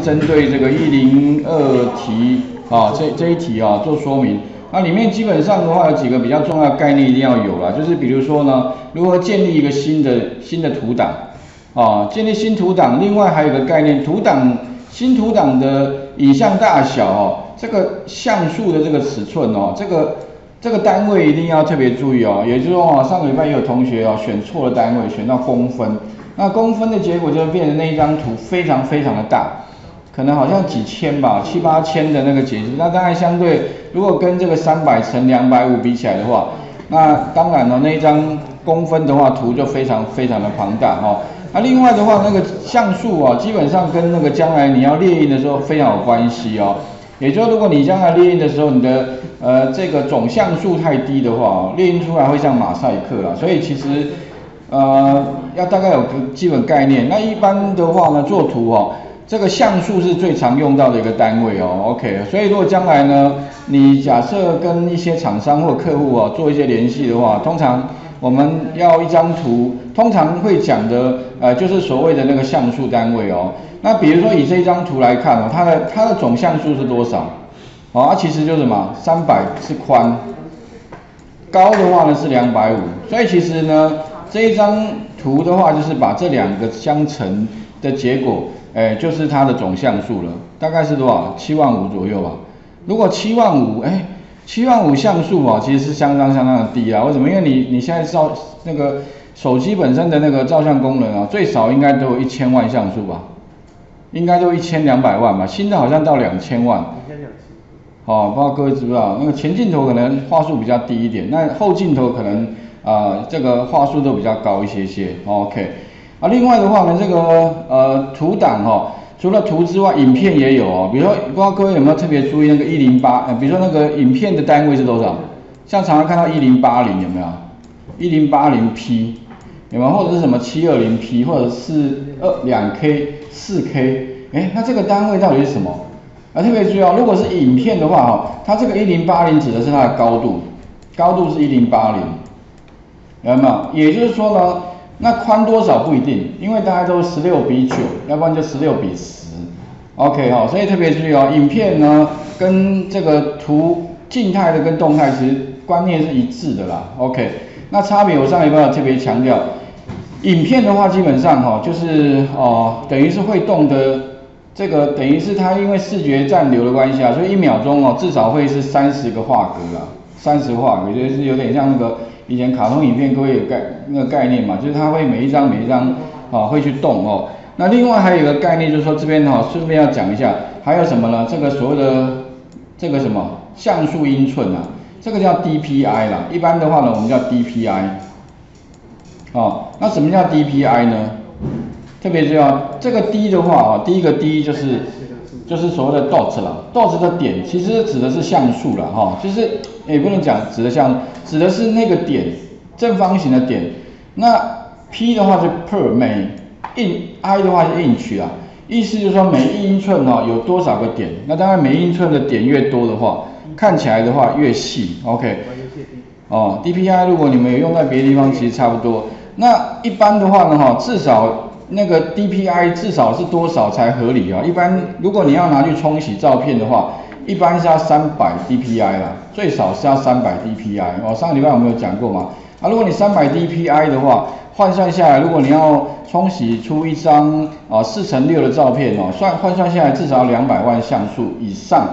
针对这个一零二题啊，这这一题啊做说明。那里面基本上的话有几个比较重要概念一定要有啦，就是比如说呢，如何建立一个新的新的图档啊，建立新图档，另外还有一个概念，图档新图档的影像大小哦，这个像素的这个尺寸哦，这个这个单位一定要特别注意哦，也就是说啊，上个礼拜也有同学哦选错了单位，选到公分，那公分的结果就会变成那一张图非常非常的大。可能好像几千吧，七八千的那个解析，那当然相对，如果跟这个三百乘两百五比起来的话，那当然了，那一张公分的话，图就非常非常的庞大哈。那另外的话，那个像素啊，基本上跟那个将来你要列印的时候非常有关系哦。也就是如果你将来列印的时候，你的呃这个总像素太低的话，列印出来会像马赛克啦。所以其实呃要大概有个基本概念。那一般的话呢，做图哦。这个像素是最常用到的一个单位哦，OK，所以如果将来呢，你假设跟一些厂商或客户啊做一些联系的话，通常我们要一张图，通常会讲的呃就是所谓的那个像素单位哦。那比如说以这一张图来看哦，它的它的总像素是多少？哦，它其实就是什么？三百是宽，高的话呢是两百五，所以其实呢这一张图的话就是把这两个相乘的结果。哎，就是它的总像素了，大概是多少？七万五左右吧。如果七万五，哎，七万五像素啊，其实是相当相当的低啊。为什么？因为你你现在照那个手机本身的那个照相功能啊，最少应该都有一千万像素吧？应该都一千两百万吧？新的好像到两千万。哦，不知道各位知不知道？那个前镜头可能画素比较低一点，那后镜头可能啊这个画素都比较高一些些。OK。啊，另外的话呢，这个呃图档哈，除了图之外，影片也有哦。比如说，不知道各位有没有特别注意那个一零八？呃，比如说那个影片的单位是多少？像常常看到一零八零有没有？一零八零 P 有没有？或者是什么七二零 P，或者是二两 K、四 K？哎，那这个单位到底是什么？啊，特别注意哦，如果是影片的话哈，它这个一零八零指的是它的高度，高度是一零八零，有没有？也就是说呢？那宽多少不一定，因为大家都十六比九，要不然就十六比十，OK 哈，所以特别注意哦，影片呢跟这个图静态的跟动态其实观念是一致的啦，OK，那差别我上一要特别强调，影片的话基本上哈就是哦等于是会动的，这个等于是它因为视觉暂留的关系啊，所以一秒钟哦至少会是三十个画格啊，三十画格就是有点像那个。以前卡通影片各位有概那个概念嘛，就是它会每一张每一张啊会去动哦。那另外还有一个概念就是说这边哈顺便要讲一下，还有什么呢？这个所谓的这个什么像素英寸啊，这个叫 DPI 啦。一般的话呢，我们叫 DPI。哦，那什么叫 DPI 呢？特别重要，这个 D 的话啊，第一个 D 就是就是所谓的 dot 啦，dot 的点其实指的是像素了哈，就是也不能讲指的像。指的是那个点，正方形的点。那 P 的话是 per 每 in，I 的话是 inch 啊，意思就是说每一英寸哦有多少个点。那当然每英寸的点越多的话，看起来的话越细。OK，哦，DPI 如果你们有用在别的地方，其实差不多。那一般的话呢，哈，至少那个 DPI 至少是多少才合理啊？一般如果你要拿去冲洗照片的话。一般是要三百 DPI 啦，最少是要三百 DPI。哦，上个礼拜我们有讲过嘛？啊，如果你三百 DPI 的话，换算下来，如果你要冲洗出一张啊四乘六的照片哦，算换算下来至少要两百万像素以上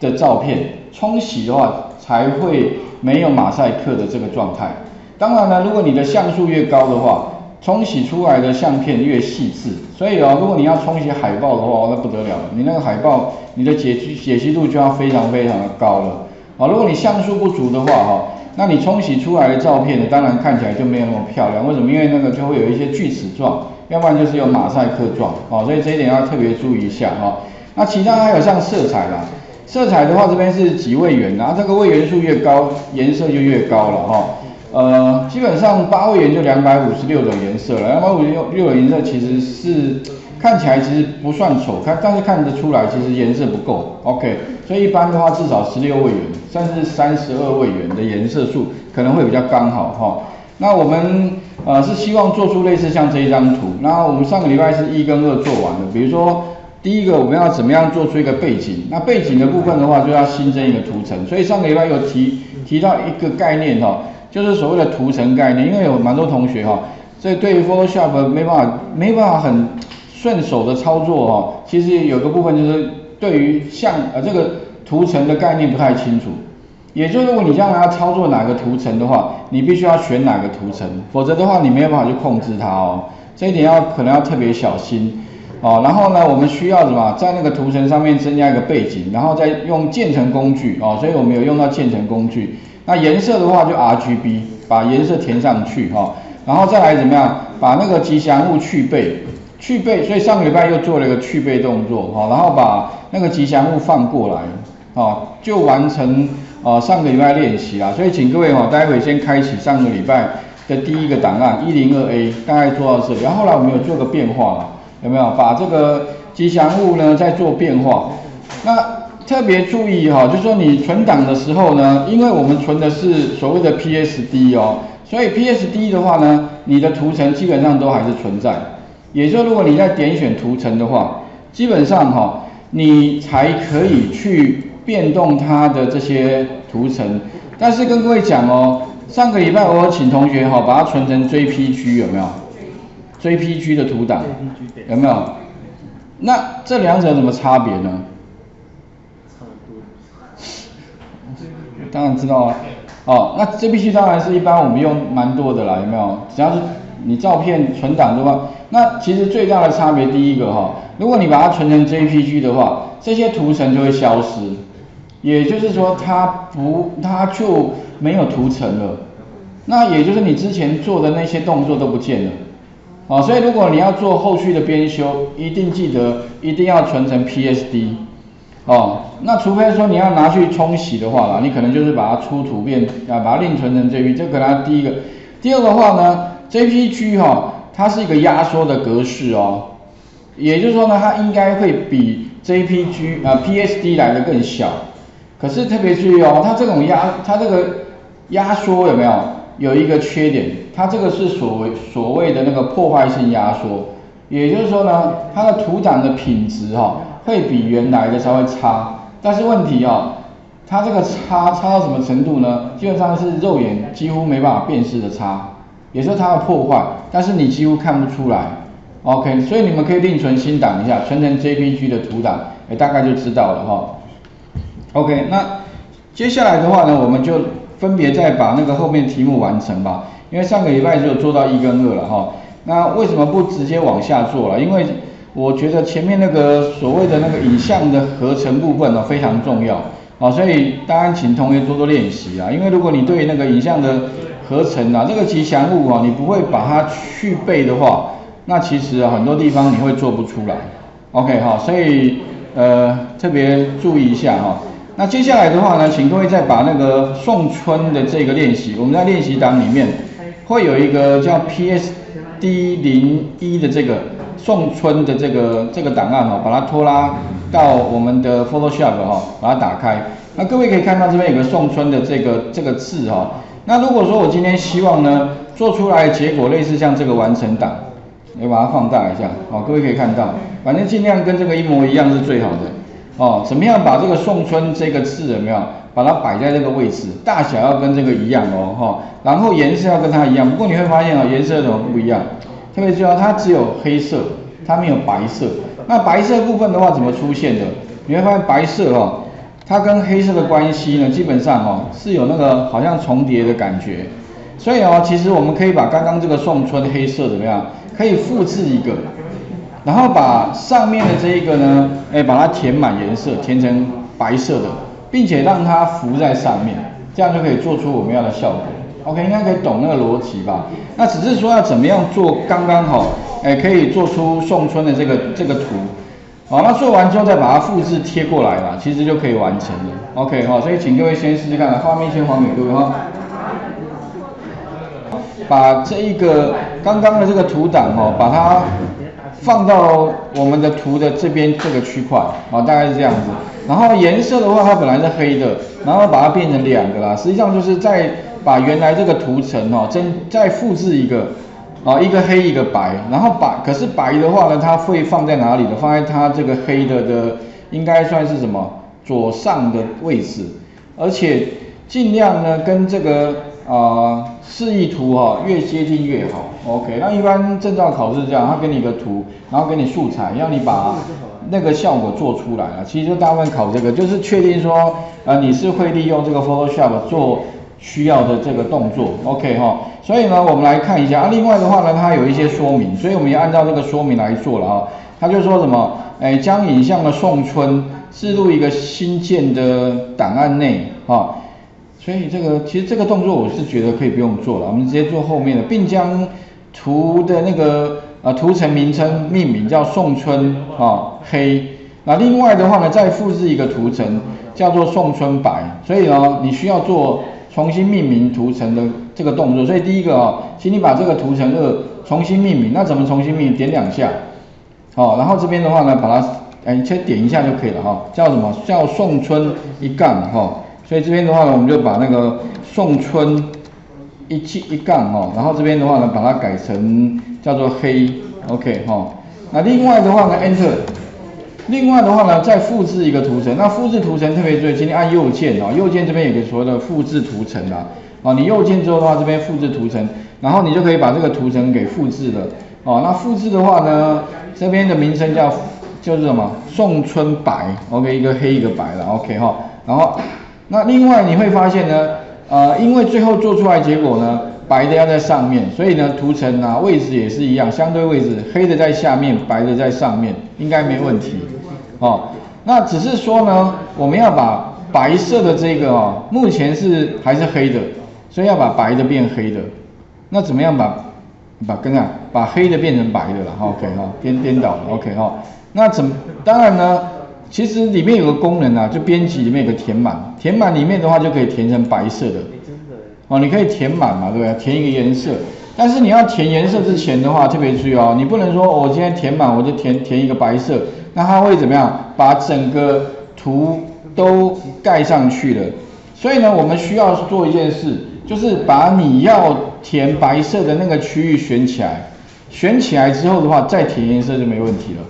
的照片冲洗的话，才会没有马赛克的这个状态。当然了，如果你的像素越高的话，冲洗出来的相片越细致，所以哦，如果你要冲洗海报的话，那不得了。你那个海报，你的解析解析度就要非常非常的高了。啊，如果你像素不足的话，哈，那你冲洗出来的照片呢，当然看起来就没有那么漂亮。为什么？因为那个就会有一些锯齿状，要不然就是有马赛克状。啊，所以这一点要特别注意一下。哈，那其他还有像色彩啦，色彩的话，这边是几位元，然后这个位元素越高，颜色就越高了。哈。呃，基本上八位元就两百五十六种颜色了，两百五十六种颜色其实是看起来其实不算丑，看但是看得出来其实颜色不够，OK，所以一般的话至少十六位元，甚至三十二位元的颜色数可能会比较刚好哈。那我们呃是希望做出类似像这一张图，那我们上个礼拜是一跟二做完了，比如说第一个我们要怎么样做出一个背景？那背景的部分的话，就要新增一个图层。所以上个礼拜有提提到一个概念哈，就是所谓的图层概念。因为有蛮多同学哈，这对于 Photoshop 没办法没办法很顺手的操作哈，其实有个部分就是对于像呃这个图层的概念不太清楚。也就是如果你将来要操作哪个图层的话，你必须要选哪个图层，否则的话你没有办法去控制它哦。这一点要可能要特别小心。哦，然后呢，我们需要什么？在那个图层上面增加一个背景，然后再用建层工具哦，所以我们有用到建层工具。那颜色的话就 RGB，把颜色填上去哈，然后再来怎么样？把那个吉祥物去背，去背。所以上个礼拜又做了一个去背动作哈，然后把那个吉祥物放过来，哦，就完成哦上个礼拜练习啦。所以请各位哈，待会先开启上个礼拜的第一个档案一零二 A，大概做到这里。然后来我们有做个变化了。有没有把这个吉祥物呢再做变化？那特别注意哈，就是说你存档的时候呢，因为我们存的是所谓的 PSD 哦，所以 PSD 的话呢，你的图层基本上都还是存在。也就如果你在点选图层的话，基本上哈，你才可以去变动它的这些图层。但是跟各位讲哦，上个礼拜我请同学哈把它存成 JPG 有没有？JPG 的图档有没有？那这两者怎么差别呢？当然知道啊。哦，那 JPG 当然是一般我们用蛮多的啦，有没有？只要是你照片存档的话，那其实最大的差别第一个哈，如果你把它存成 JPG 的话，这些图层就会消失，也就是说它不它就没有图层了。那也就是你之前做的那些动作都不见了。哦，所以如果你要做后续的编修，一定记得一定要存成 PSD。哦，那除非说你要拿去冲洗的话啦，你可能就是把它出图片啊，把它另存成 JPG，这可能第一个。第二个话呢，JPG 哈，它是一个压缩的格式哦，也就是说呢，它应该会比 JPG 啊 PSD 来的更小。可是特别注意哦，它这种压，它这个压缩有没有？有一个缺点，它这个是所谓所谓的那个破坏性压缩，也就是说呢，它的图档的品质哈会比原来的稍微差，但是问题哦，它这个差差到什么程度呢？基本上是肉眼几乎没办法辨识的差，也是它的破坏，但是你几乎看不出来。OK，所以你们可以另存新档一下，存成 JPG 的图档，哎，大概就知道了哈。OK，那接下来的话呢，我们就。分别再把那个后面题目完成吧，因为上个礼拜只有做到一跟二了哈。那为什么不直接往下做了？因为我觉得前面那个所谓的那个影像的合成部分呢非常重要啊，所以当然请同学多多练习啊。因为如果你对那个影像的合成啊，这个吉祥物啊，你不会把它去背的话，那其实啊很多地方你会做不出来。OK 哈，所以呃特别注意一下哈。那接下来的话呢，请各位再把那个送春的这个练习，我们在练习档里面会有一个叫 PSD 零一的这个送春的这个这个档案哈，把它拖拉到我们的 Photoshop 哈，把它打开。那各位可以看到这边有个送春的这个这个字哈。那如果说我今天希望呢做出来结果类似像这个完成档，你把它放大一下，好，各位可以看到，反正尽量跟这个一模一样是最好的。哦，怎么样把这个送春这个字有没有把它摆在这个位置？大小要跟这个一样哦，哈，然后颜色要跟它一样。不过你会发现啊，颜色怎么不一样？特别重要，它只有黑色，它没有白色。那白色部分的话怎么出现的？你会发现白色哈，它跟黑色的关系呢，基本上哈是有那个好像重叠的感觉。所以哦，其实我们可以把刚刚这个送春黑色怎么样，可以复制一个。然后把上面的这一个呢，哎，把它填满颜色，填成白色的，并且让它浮在上面，这样就可以做出我们要的效果。OK，应该可以懂那个逻辑吧？那只是说要怎么样做刚刚好，哎，可以做出送春的这个这个图。好，那做完之后再把它复制贴过来啦，其实就可以完成了。OK，好，所以请各位先试试看，画面先还给各位哈。把这一个刚刚的这个图档哦，把它。放到我们的图的这边这个区块，啊，大概是这样子。然后颜色的话，它本来是黑的，然后把它变成两个啦。实际上就是在把原来这个图层哈，真再复制一个，啊，一个黑一个白，然后把可是白的话呢，它会放在哪里呢？放在它这个黑的的应该算是什么左上的位置，而且尽量呢跟这个啊示意图哈越接近越好。OK，那一般证照考试这样，他给你一个图，然后给你素材，要你把那个效果做出来啊。其实就大部分考这个，就是确定说呃你是会利用这个 Photoshop 做需要的这个动作。OK 哈，所以呢我们来看一下啊。另外的话呢，它有一些说明，所以我们也按照这个说明来做了啊。他就说什么，哎，将影像的送春置入一个新建的档案内啊。所以这个其实这个动作我是觉得可以不用做了，我们直接做后面的，并将图的那个呃图层名称命名叫宋春啊黑，那另外的话呢再复制一个图层叫做宋春白，所以呢你需要做重新命名图层的这个动作，所以第一个啊，请你把这个图层二重新命名，那怎么重新命名？点两下，好，然后这边的话呢把它哎先点一下就可以了哈，叫什么叫宋春一杠哈，所以这边的话呢我们就把那个宋春。一七一杠哈，然后这边的话呢，把它改成叫做黑，OK 哈。那另外的话呢，Enter。另外的话呢，再复制一个图层。那复制图层特别注意，请你按右键哦，右键这边有个所谓的复制图层啊。哦，你右键之后的话，这边复制图层，然后你就可以把这个图层给复制了。哦，那复制的话呢，这边的名称叫就是什么？宋春白，OK，一个黑一个白了，OK 哈。然后，那另外你会发现呢。呃，因为最后做出来结果呢，白的要在上面，所以呢图层啊位置也是一样，相对位置，黑的在下面，白的在上面，应该没问题。哦，那只是说呢，我们要把白色的这个哦，目前是还是黑的，所以要把白的变黑的。那怎么样把把跟啊把黑的变成白的了？OK 哈，颠颠倒了 OK 哈。那怎当然呢？其实里面有个功能啊，就编辑里面有个填满，填满里面的话就可以填成白色的。哦，你可以填满嘛，对不对？填一个颜色，但是你要填颜色之前的话，特别注意哦，你不能说我今天填满我就填填一个白色，那它会怎么样？把整个图都盖上去了。所以呢，我们需要做一件事，就是把你要填白色的那个区域选起来，选起来之后的话，再填颜色就没问题了。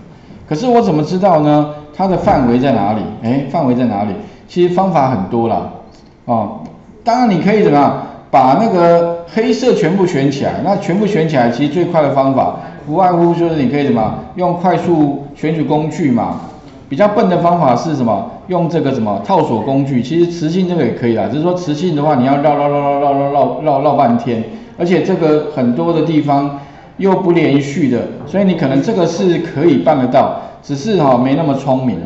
可是我怎么知道呢？它的范围在哪里？哎，范围在哪里？其实方法很多啦，哦，当然你可以怎么样，把那个黑色全部选起来。那全部选起来，其实最快的方法，不外乎就是你可以怎么用快速选取工具嘛。比较笨的方法是什么？用这个什么套索工具。其实磁性这个也可以啦，只是说磁性的话，你要绕绕绕绕绕绕绕绕绕半天，而且这个很多的地方又不连续的，所以你可能这个是可以办得到。只是哈没那么聪明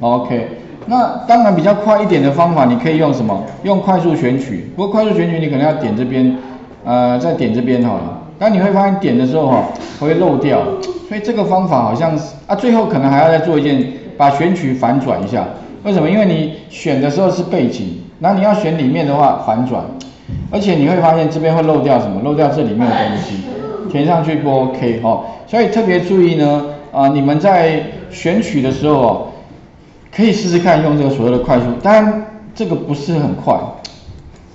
，OK。那当然比较快一点的方法，你可以用什么？用快速选取。不过快速选取你可能要点这边，呃，再点这边哈。但你会发现点的时候哈会漏掉，所以这个方法好像是啊，最后可能还要再做一件，把选取反转一下。为什么？因为你选的时候是背景，那你要选里面的话反转，而且你会发现这边会漏掉什么？漏掉这里面的东西，填上去不 OK 哈。所以特别注意呢。啊，你们在选取的时候哦，可以试试看用这个所谓的快速，当然这个不是很快。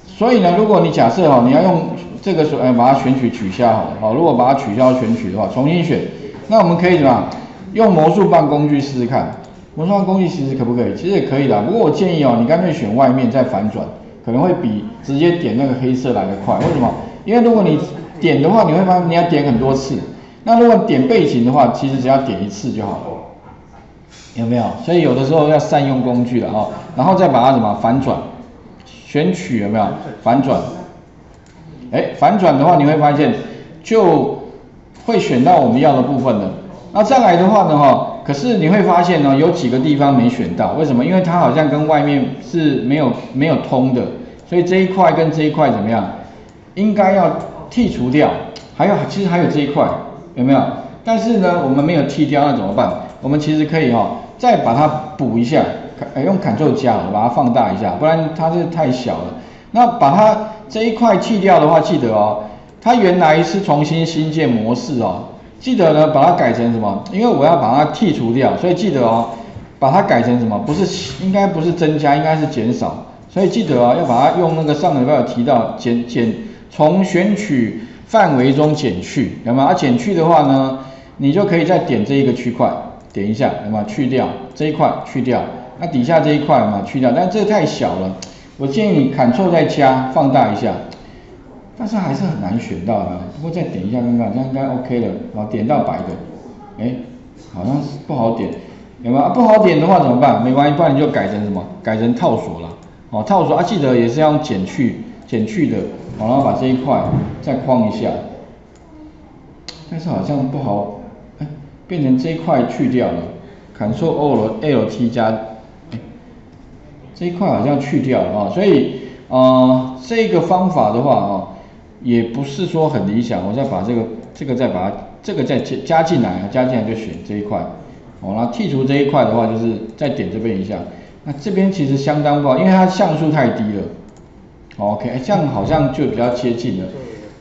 所以呢，如果你假设哦，你要用这个说，哎，把它选取取消好了，好，如果把它取消选取的话，重新选，那我们可以怎么？用魔术棒工具试试看。魔术棒工具其实可不可以？其实也可以的，不过我建议哦，你干脆选外面再反转，可能会比直接点那个黑色来的快。为什么？因为如果你点的话，你会发现你要点很多次。那如果点背景的话，其实只要点一次就好了，有没有？所以有的时候要善用工具了哦，然后再把它怎么反转，选取有没有反转？哎，反转的话你会发现就会选到我们要的部分了。那再来的话呢哈，可是你会发现呢有几个地方没选到，为什么？因为它好像跟外面是没有没有通的，所以这一块跟这一块怎么样？应该要剔除掉。还有其实还有这一块。有没有？但是呢，我们没有剃掉，那怎么办？我们其实可以哈，再把它补一下，用 Ctrl 加，把它放大一下，不然它是太小了。那把它这一块去掉的话，记得哦，它原来是重新新建模式哦，记得呢，把它改成什么？因为我要把它剔除掉，所以记得哦，把它改成什么？不是，应该不是增加，应该是减少。所以记得哦，要把它用那个上个礼拜有提到减减，从选取。范围中减去，那么它？减去的话呢，你就可以再点这一个区块，点一下，那么？去掉这一块，去掉。那底下这一块嘛，去掉。但这个太小了，我建议你 Ctrl 再加，放大一下。但是还是很难选到的。不过再点一下看看，这样应该 OK 了。好，点到白的，哎，好像是不好点，有没有？不好点的话怎么办？没关系，不然你就改成什么？改成套索了。哦，套索啊，记得也是要减去，减去的。好，然后把这一块再框一下，但是好像不好，哎，变成这一块去掉了，Ctrl Alt 加，这一块好像去掉了啊，所以呃这个方法的话啊，也不是说很理想，我再把这个这个再把它这个再加加进来啊，加进来就选这一块，哦，然后剔除这一块的话就是再点这边一下，那这边其实相当不好，因为它像素太低了。OK，这样好像就比较接近了。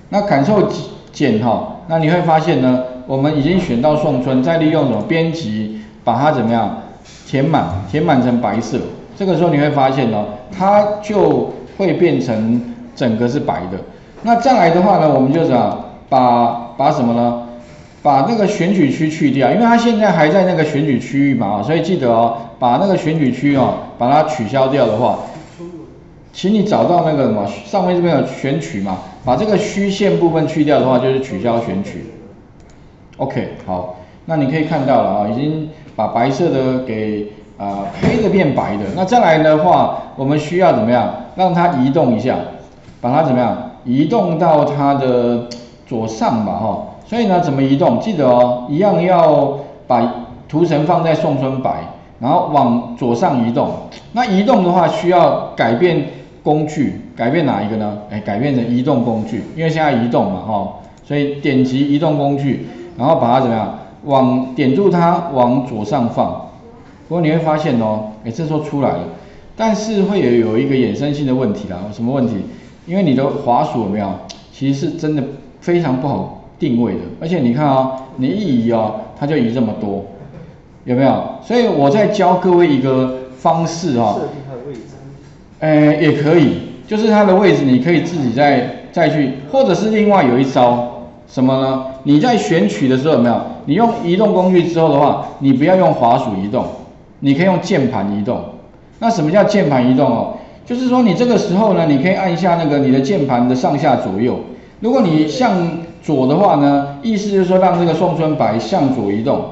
那感受减哈，那你会发现呢，我们已经选到宋春，再利用什么编辑把它怎么样填满，填满成白色。这个时候你会发现呢，它就会变成整个是白的。那再来的话呢，我们就怎样把把什么呢？把那个选取区去掉，因为它现在还在那个选取区域嘛，所以记得哦，把那个选取区哦，把它取消掉的话。请你找到那个什么，上面这边有选取嘛，把这个虚线部分去掉的话，就是取消选取。OK，好，那你可以看到了啊，已经把白色的给啊黑的变白的。那再来的话，我们需要怎么样？让它移动一下，把它怎么样？移动到它的左上吧，哈。所以呢，怎么移动？记得哦，一样要把图层放在宋春白，然后往左上移动。那移动的话，需要改变。工具改变哪一个呢？哎，改变成移动工具，因为现在移动嘛，哈，所以点击移动工具，然后把它怎么样？往点住它，往左上放。不过你会发现哦，哎，这时候出来了，但是会有有一个衍生性的问题啦。什么问题？因为你的滑鼠有没有？其实是真的非常不好定位的。而且你看啊，你一移哦，它就移这么多，有没有？所以我在教各位一个方式哈。呃，也可以，就是它的位置，你可以自己再再去，或者是另外有一招什么呢？你在选取的时候有没有？你用移动工具之后的话，你不要用滑鼠移动，你可以用键盘移动。那什么叫键盘移动哦？就是说你这个时候呢，你可以按一下那个你的键盘的上下左右。如果你向左的话呢，意思就是说让这个宋春白向左移动，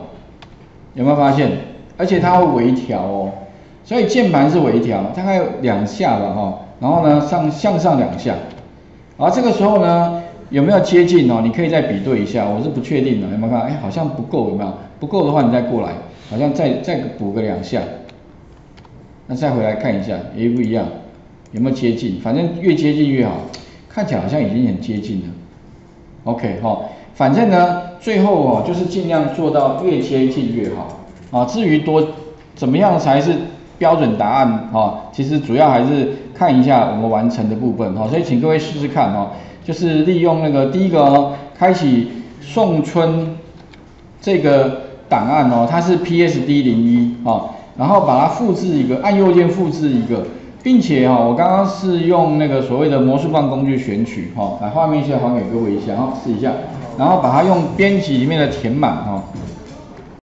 有没有发现？而且它会微调哦。所以键盘是微调，大概两下吧，哈，然后呢上向上两下，而这个时候呢有没有接近哦？你可以再比对一下，我是不确定的，有没有看？哎，好像不够，有没有？不够的话你再过来，好像再再补个两下，那再回来看一下，也不一样，有没有接近？反正越接近越好，看起来好像已经很接近了。OK 哈，反正呢最后哦就是尽量做到越接近越好啊。至于多怎么样才是？标准答案哈，其实主要还是看一下我们完成的部分哈，所以请各位试试看哈，就是利用那个第一个哦，开启宋春这个档案哦，它是 PSD 零一哦，然后把它复制一个，按右键复制一个，并且哈，我刚刚是用那个所谓的魔术棒工具选取哈，把画面先还给各位一下哈，试一下，然后把它用编辑里面的填满哈，